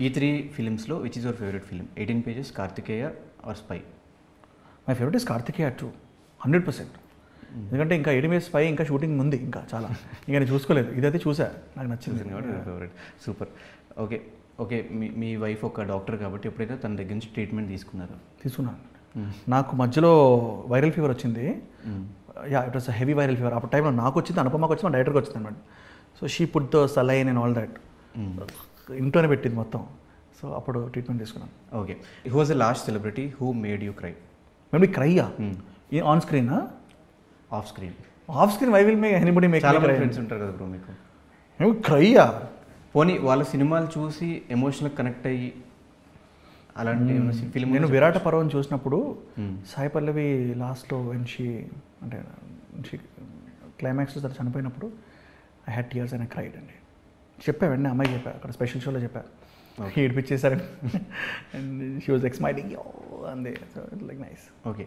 ఈ three ఫిలిమ్స్లో which is your favourite film eighteen pages Karthikeya or spy my favourite is Karthikeya two hundred percent ఎందుకంటే ఇంకా ఎడిమేస్ పై ఇంకా shooting ఉంది ఇంకా చాలా. ఇంకా నేను చూసుకోలేదు. ఇదైతే చూసా. నాకు నచ్చింది. ఫేవరెట్ సూపర్ ఓకే ఓకే మీ మీ వైఫ్ ఒక డాక్టర్ కాబట్టి ఎప్పుడైతే తన దగ్గర నుంచి ట్రీట్మెంట్ తీసుకున్నారు. తీసుకున్నాను. నాకు మధ్యలో వైరల్ ఫీవర్ వచ్చింది. Yeah it was heavy viral fever అప్పుడు టైంలో నాకు వచ్చింది అనుపమకు వచ్చింది మా డైరెక్టర్కి వచ్చింది అనమాట. So she put the saline and all that ఇంట్లోనే పెట్టింది మొత్తం. సో అప్పుడు ట్రీట్మెంట్ తీసుకున్నాను okay who was the last celebrity who made you cry maybe క్రైయా on screen off screen off screen why will make anybody make చాలా friends ఉంటారు కదా bro మీకు. మేము క్రైయా పోనీ వాళ్ళ సినిమాలు చూసి ఎమోషనల్ కనెక్ట్ అయ్యి అలాంటి ఫిల్మ్ నేను విరాట పర్వం చూసినప్పుడు సాయి పల్లవి లాస్ట్లో వెన్ షీ అంటే షీ క్లైమాక్స్ తను చనిపోయినప్పుడు I had tears and cried అండి. చెప్పా వెంటనే అమ్మాయి చెప్పా. అక్కడ స్పెషల్ షోలో చెప్పా. ఏడిపించేశారు. అండ్ షీ వాజ్ ఎక్స్మైటింగ్ అందే. So like nice okay